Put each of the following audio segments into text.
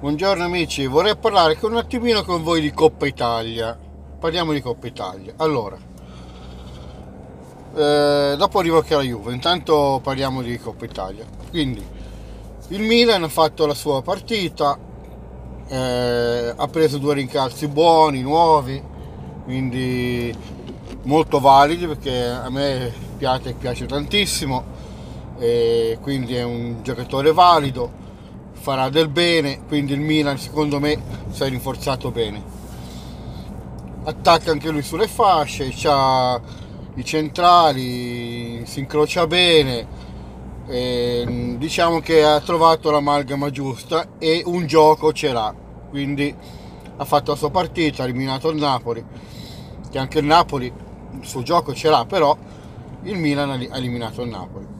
Buongiorno amici, vorrei parlare un attimino con voi di Coppa Italia. Parliamo di Coppa Italia. Allora, eh, dopo arrivo anche alla Juve, intanto parliamo di Coppa Italia. Quindi, il Milan ha fatto la sua partita, eh, ha preso due rincalzi buoni, nuovi, quindi molto validi perché a me piace, piace tantissimo, quindi è un giocatore valido farà del bene, quindi il Milan secondo me si è rinforzato bene. Attacca anche lui sulle fasce, ha i centrali, si incrocia bene, e diciamo che ha trovato l'amalgama giusta e un gioco ce l'ha, quindi ha fatto la sua partita, ha eliminato il Napoli, che anche il Napoli il suo gioco ce l'ha, però il Milan ha eliminato il Napoli.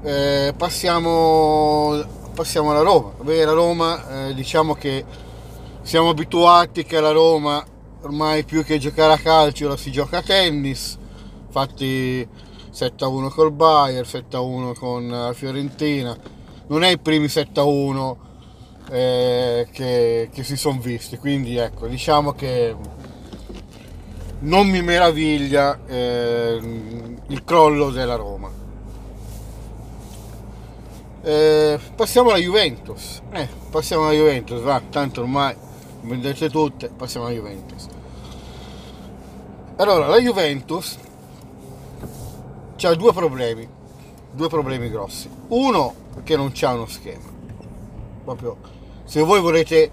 Eh, passiamo, passiamo, alla Roma. Beh, la Roma, eh, diciamo che siamo abituati che la Roma ormai più che giocare a calcio la si gioca a tennis. Infatti 7-1 col Bayern, 7-1 con la Fiorentina. Non è i primi 7-1 eh, che, che si sono visti, quindi ecco, diciamo che non mi meraviglia eh, il crollo della Roma. Eh, passiamo alla Juventus. Eh, passiamo alla Juventus, va, tanto ormai vendete tutte, passiamo alla Juventus. Allora, la Juventus ha due problemi, due problemi grossi. Uno che non c'ha uno schema. Proprio se voi volete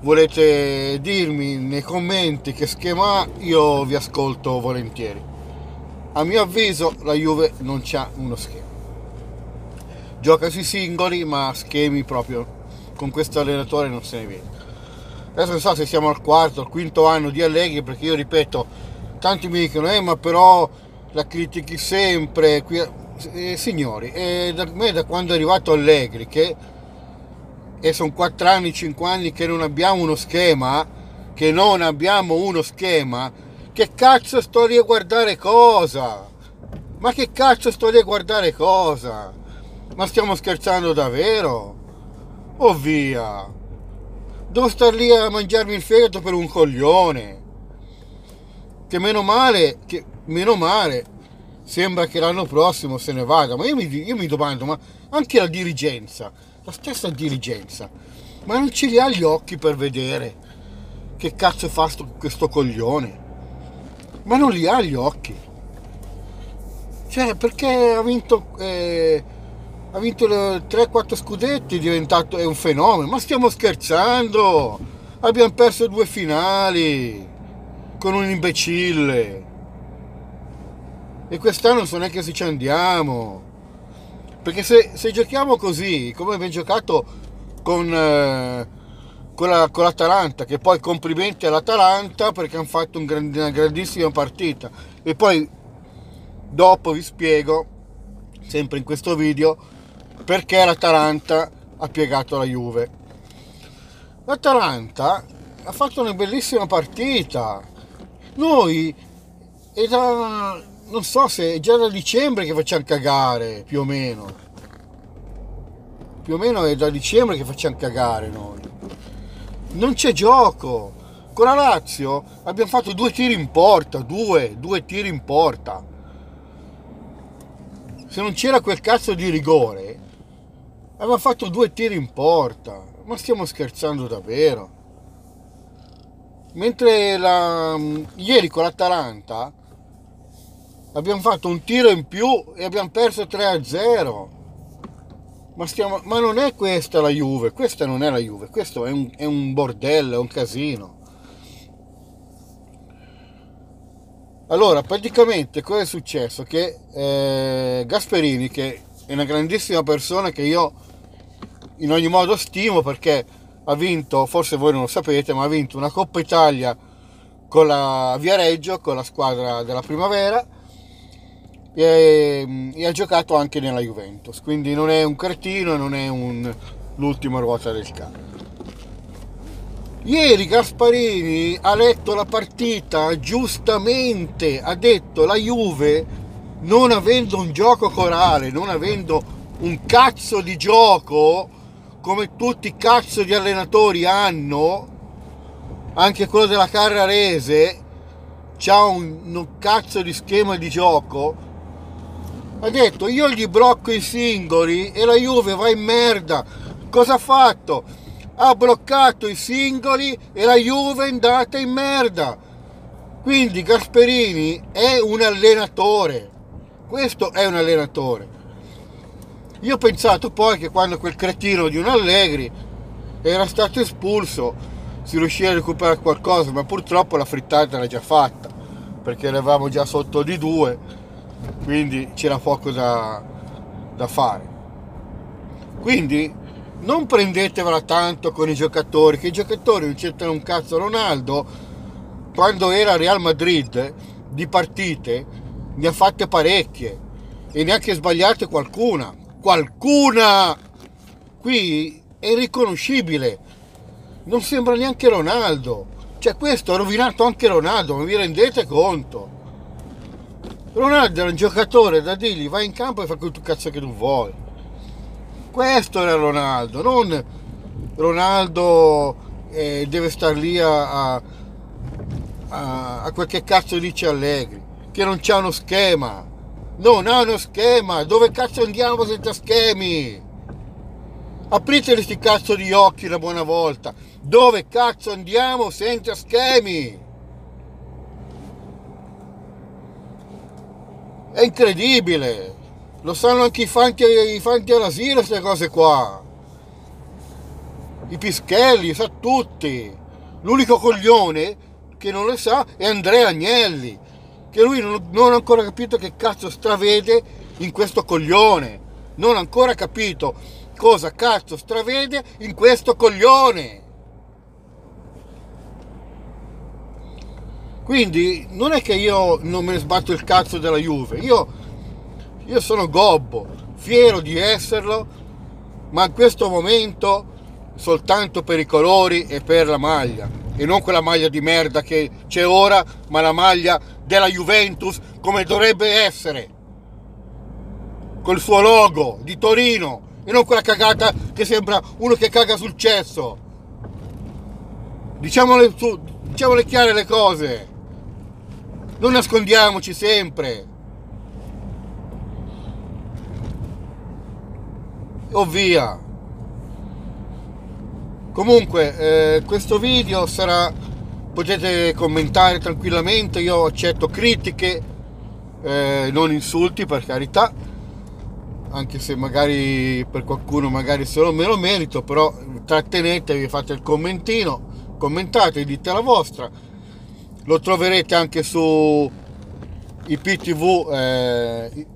volete dirmi nei commenti che schema ha, io vi ascolto volentieri. A mio avviso la Juve non c'ha uno schema gioca sui singoli ma schemi proprio. Con questo allenatore non se ne vede adesso non so se siamo al quarto al quinto anno di Allegri perché io ripeto tanti mi dicono eh ma però la critichi sempre eh, signori eh, da me da quando è arrivato Allegri che e sono 4 anni 5 anni che non abbiamo uno schema che non abbiamo uno schema che cazzo sto lì a guardare cosa? Ma che cazzo sto lì a guardare cosa ma stiamo scherzando davvero? Oh via! Devo star lì a mangiarmi il fegato per un coglione. Che meno male, che meno male, sembra che l'anno prossimo se ne vada. Ma io mi, io mi domando, ma anche la dirigenza, la stessa dirigenza, ma non ce li ha gli occhi per vedere che cazzo fa sto, questo coglione? Ma non li ha gli occhi. Cioè, perché ha vinto... Eh, ha vinto 3-4 scudetti, è diventato è un fenomeno. Ma stiamo scherzando? Abbiamo perso due finali con un imbecille. E quest'anno non è che se ci andiamo. Perché se, se giochiamo così, come abbiamo giocato con, eh, con, la, con, l'Atalanta, che poi complimenti all'Atalanta perché hanno fatto un grand, una grandissima partita. E poi dopo vi spiego, sempre in questo video, perché l'Atalanta ha piegato la Juve. L'Atalanta ha fatto una bellissima partita. Noi è da non so se è già da dicembre che facciamo cagare, più o meno. Più o meno è da dicembre che facciamo cagare noi. Non c'è gioco. Con la Lazio abbiamo fatto due tiri in porta, due, due tiri in porta. Se non c'era quel cazzo di rigore, aveva fatto due tiri in porta. Ma stiamo scherzando davvero? Mentre la, ieri con l'Atalanta abbiamo fatto un tiro in più e abbiamo perso 3-0. Ma, stiamo, ma non è questa la Juve, questa non è la Juve, questo è un, è un bordello, è un casino. Allora, praticamente cosa è successo? Che eh, Gasperini, che è una grandissima persona che io in ogni modo stimo perché ha vinto, forse voi non lo sapete, ma ha vinto una Coppa Italia con la Viareggio, con la squadra della primavera e, e, ha giocato anche nella Juventus, quindi non è un cretino, non è un, l'ultima ruota del carro. Ieri Gasparini ha letto la partita giustamente, ha detto la Juve non avendo un gioco corale, non avendo un cazzo di gioco, come tutti i cazzo di allenatori hanno, anche quello della Carrarese, c'ha un, un cazzo di schema di gioco, ha detto io gli blocco i singoli e la Juve va in merda. Cosa ha fatto? Ha bloccato i singoli e la Juve è andata in merda. Quindi Gasperini è un allenatore. Questo è un allenatore. Io ho pensato poi che quando quel cretino di un Allegri era stato espulso si riusciva a recuperare qualcosa, ma purtroppo la frittata era già fatta perché eravamo già sotto di due, quindi c'era poco da, da fare. Quindi non prendetevela tanto con i giocatori, che i giocatori non c'entrano un cazzo. Ronaldo, quando era Real Madrid, di partite, ne ha fatte parecchie e neanche sbagliate qualcuna. Qualcuna! Qui è riconoscibile. Non sembra neanche Ronaldo. Cioè questo ha rovinato anche Ronaldo, ma vi rendete conto? Ronaldo era un giocatore da dirgli vai in campo e fai quel cazzo che tu vuoi. Questo era Ronaldo, non Ronaldo eh, deve stare lì a, a, a, a quel cazzo dice Allegri, che non c'è uno schema. Non ha uno schema, dove cazzo andiamo senza schemi? Aprite questi cazzo di occhi una buona volta. Dove cazzo andiamo senza schemi? È incredibile. Lo sanno anche i fanti, i fanti all'asilo queste cose qua. I pischelli, sa tutti. L'unico coglione che non lo sa è Andrea Agnelli, che lui non, non ha ancora capito che cazzo stravede in questo coglione. Non ha ancora capito cosa cazzo stravede in questo coglione. Quindi non è che io non me ne sbatto il cazzo della Juve, io, io sono gobbo, fiero di esserlo, ma in questo momento soltanto per i colori e per la maglia e non quella maglia di merda che c'è ora, ma la maglia della Juventus come dovrebbe essere, col suo logo di Torino, e non quella cagata che sembra uno che caga sul cesso. Diciamole, diciamole chiare le cose. Non nascondiamoci sempre. O via. Comunque, eh, questo video sarà... Potete commentare tranquillamente, io accetto critiche, eh, non insulti per carità anche se magari per qualcuno magari se lo me lo merito, però trattenetevi, fate il commentino, commentate, dite la vostra. Lo troverete anche su IPTV eh,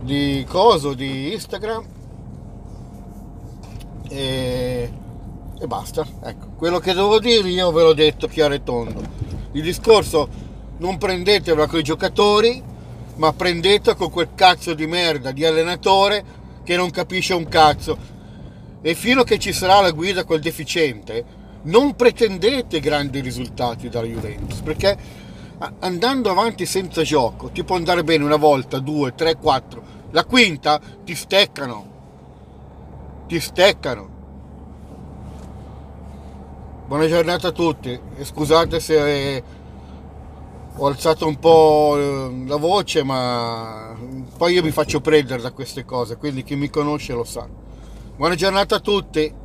di coso di Instagram e, e basta. Ecco, quello che devo dire io ve l'ho detto chiaro e tondo. Il discorso non prendetevela con i giocatori ma prendete con quel cazzo di merda di allenatore che non capisce un cazzo. E fino a che ci sarà la guida quel deficiente, non pretendete grandi risultati dalla Juventus, perché andando avanti senza gioco ti può andare bene una volta, due, tre, quattro. La quinta ti steccano. Ti steccano. Buona giornata a tutti e scusate se ho alzato un po' eh, la voce, ma poi io mi faccio prendere da queste cose, quindi chi mi conosce lo sa. Buona giornata a tutti!